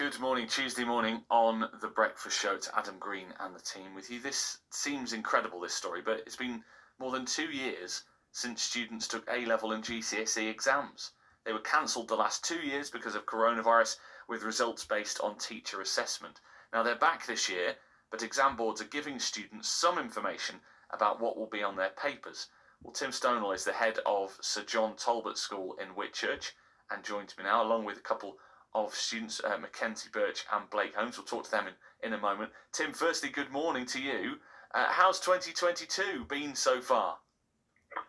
Good morning, Tuesday morning on the breakfast show. to Adam Green and the team with you. This seems incredible, this story, but it's been more than two years since students took A level and GCSE exams. They were cancelled the last two years because of coronavirus, with results based on teacher assessment. Now they're back this year, but exam boards are giving students some information about what will be on their papers. Well, Tim Stonall is the head of Sir John Talbot School in Whitchurch and joins me now, along with a couple of students, uh, Mckenzie Birch and Blake Holmes. We'll talk to them in, in a moment. Tim, firstly, good morning to you. Uh, how's 2022 been so far?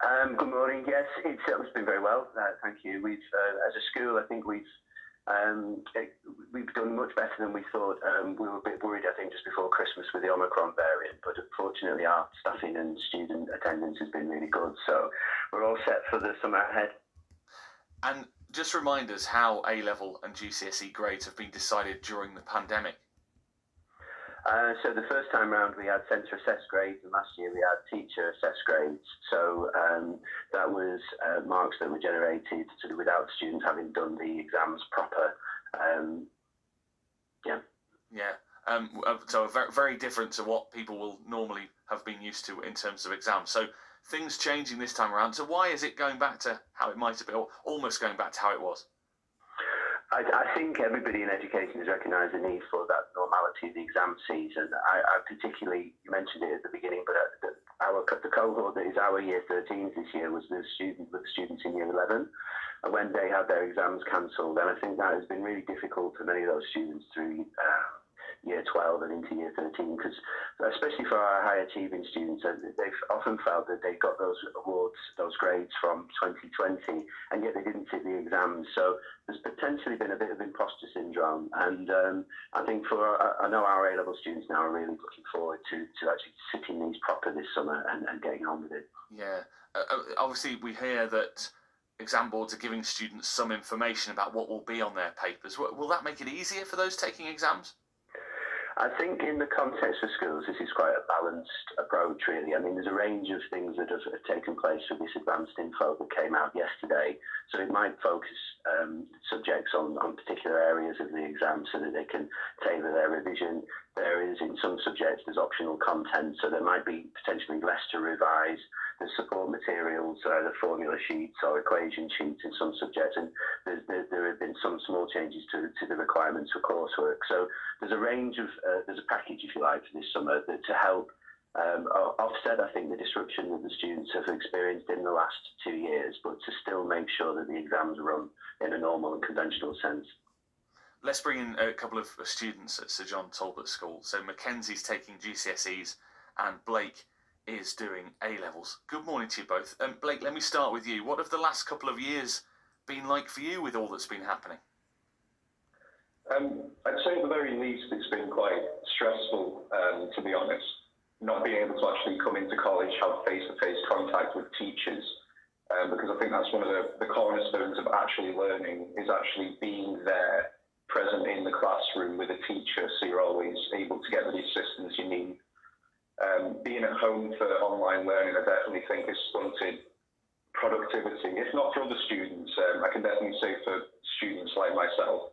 Um, good morning. Yes, it's, uh, it's been very well. Uh, thank you. We've, uh, as a school, I think we've um, it, we've done much better than we thought. Um, we were a bit worried, I think, just before Christmas with the Omicron variant, but fortunately, our staffing and student attendance has been really good. So we're all set for the summer ahead. And just remind us how A level and GCSE grades have been decided during the pandemic. Uh, so the first time round we had centre assessed grades, and last year we had teacher assessed grades. So um, that was uh, marks that were generated sort of without students having done the exams proper. Um, yeah. Yeah. Um, uh, so very, very different to what people will normally have been used to in terms of exams. So things changing this time around. So why is it going back to how it might have been, or almost going back to how it was? I, I think everybody in education has recognised the need for that normality of the exam season. I, I particularly, you mentioned it at the beginning, but uh, our the cohort that is our year 13s this year was the student with students in year 11 and when they had their exams cancelled and I think that has been really difficult for many of those students through uh, year 12 and into year 13 because especially for our high achieving students uh, they've often felt that they got those awards those grades from 2020 and yet they didn't sit the exams. So there's potentially been a bit of imposter syndrome and um, I think for I know our A-level students now are really looking forward to, to actually sitting these proper this summer and, and getting on with it. Yeah. Uh, uh obviously we hear that exam boards are giving students some information about what will be on their papers. Will that make it easier for those taking exams I think in the context of schools, this is quite a balanced approach, really. I mean, there's a range of things that have, taken place with this advanced info that came out yesterday. So it might focus um, subjects on, on particular areas of the exam so that they can tailor their revision. There is, in some subjects, there's optional content, so there might be potentially less to revise. There's support materials, the formula sheets or equation sheets in some subjects, and there, there have been some small changes to, to the requirements for coursework. So there's a range of, uh, there's a package, if you like, for this summer that, to help um, offset, I think, the disruption that the students have experienced in the last two years, but to still make sure that the exams run in a normal and conventional sense. Let's bring in a couple of students at Sir John Talbot School. So Mckenzie's taking GCSEs and Blake is doing A levels. Good morning to you both. Um, Blake, let me start with you. What have the last couple of years been like for you with all that's been happening? Um, I'd say at the very least it's been quite stressful, um, to be honest. Not being able to actually come into college, have face to face contact with teachers, um, because I think that's one of the, the cornerstones of actually learning is actually being there, present in the classroom with a teacher, so you're always able to get the assistance you need um, being at home for online learning, I definitely think has stunted productivity. If not for other students, um, I can definitely say for students like myself.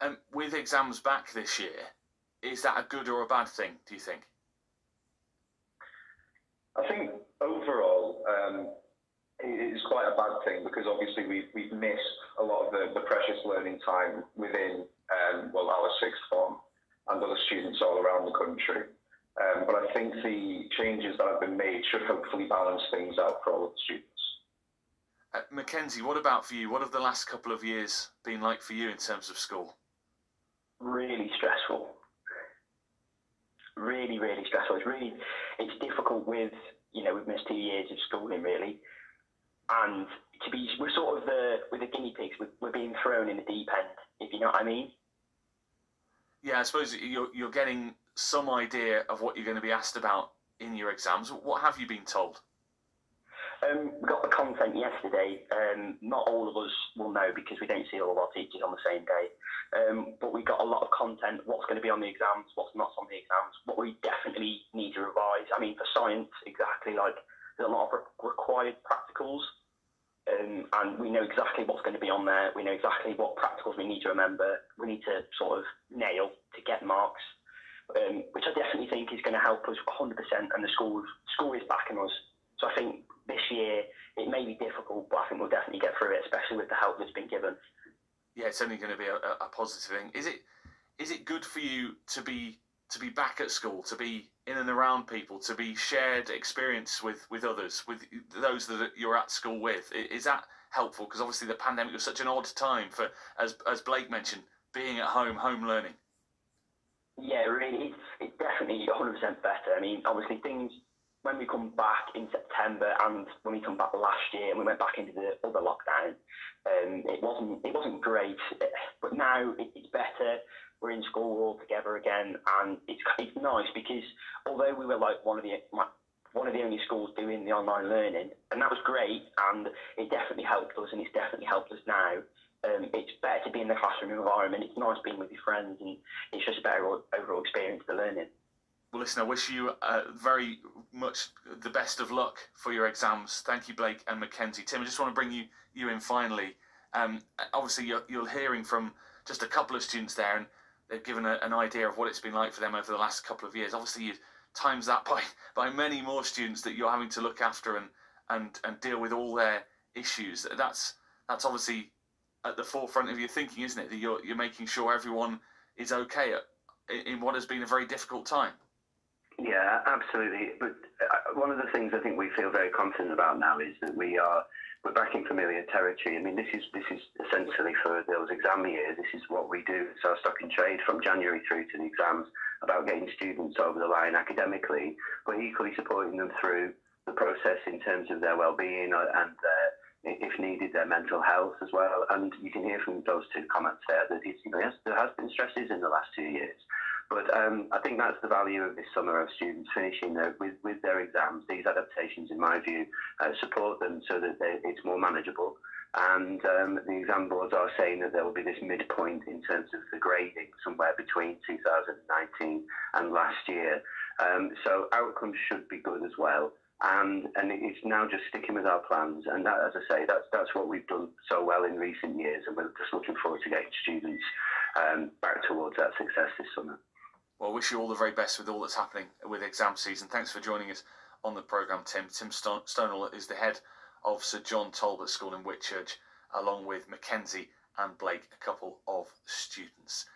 Um, with exams back this year, is that a good or a bad thing? Do you think? I think overall, um, it is quite a bad thing because obviously we've, we've missed a lot of the, the precious learning time within um, well our sixth form and other students all around the country. Um, but I think the changes that have been made should hopefully balance things out for all of the students. Uh, Mckenzie, what about for you? What have the last couple of years been like for you in terms of school? Really stressful. Really, really stressful. It's really, it's difficult with, you know, we've missed two years of schooling really, and to be, we're sort of the, with the guinea pigs, we're, we're being thrown in the deep end, if you know what I mean. Yeah, I suppose you're you're getting some idea of what you're going to be asked about in your exams. What have you been told? Um, we got the content yesterday. Um, not all of us will know because we don't see all of our teachers on the same day. Um, but we got a lot of content. What's going to be on the exams? What's not on the exams? What we definitely need to revise. I mean, for science, exactly like there's a lot of re- required practicals Um, and we know exactly what's going to be on there. We know exactly what practicals we need to remember. We need to sort of nail to get marks, um, which I definitely think is going to help us 100%. And the school school is backing us. So I think this year it may be difficult, but I think we'll definitely get through it, especially with the help that's been given. Yeah, it's only going to be a, a positive thing. Is it? Is it good for you to be to be back at school, to be in and around people, to be shared experience with with others, with those that you're at school with? Is that helpful? Because obviously the pandemic was such an odd time for, as as Blake mentioned, being at home, home learning. Yeah, really, it's, it's definitely 100% better. I mean, obviously things when we come back in September and when we come back last year and we went back into the other lockdown, um, it wasn't it wasn't great. But now it, it's better. We're in school all together again, and it's it's nice because although we were like one of the one of the only schools doing the online learning, and that was great, and it definitely helped us, and it's definitely helped us now. Um, it's better to be in the classroom environment. It's nice being with your friends, and it's just a better overall experience to learning. Well, listen, I wish you uh, very much the best of luck for your exams. Thank you, Blake and Mckenzie. Tim, I just want to bring you you in finally. Um, obviously, you're, you're hearing from just a couple of students there, and they've given a, an idea of what it's been like for them over the last couple of years. Obviously, you times that by by many more students that you're having to look after and and and deal with all their issues. That's that's obviously at the forefront of your thinking, isn't it? That you're you're making sure everyone is okay at, in what has been a very difficult time. Yeah, absolutely. But uh, one of the things I think we feel very confident about now is that we are we're back in familiar territory. I mean, this is this is essentially for those exam years. This is what we do. It's our stock in trade from January through to the exams about getting students over the line academically, but equally supporting them through the process in terms of their well-being uh, and their if needed, their mental health as well. And you can hear from those two comments there that you know, yes, there has been stresses in the last two years. But um, I think that's the value of this summer of students finishing their, with, with their exams. These adaptations, in my view, uh, support them so that they, it's more manageable. And um, the exam boards are saying that there will be this midpoint in terms of the grading somewhere between 2019 and last year. Um, so outcomes should be good as well. And, and it's now just sticking with our plans. And that, as I say, that's, that's what we've done so well in recent years. And we're just looking forward to getting students um, back towards that success this summer. Well, I wish you all the very best with all that's happening with exam season. Thanks for joining us on the programme, Tim. Tim Stonall is the head of Sir John Talbot School in Whitchurch, along with Mckenzie and Blake, a couple of students.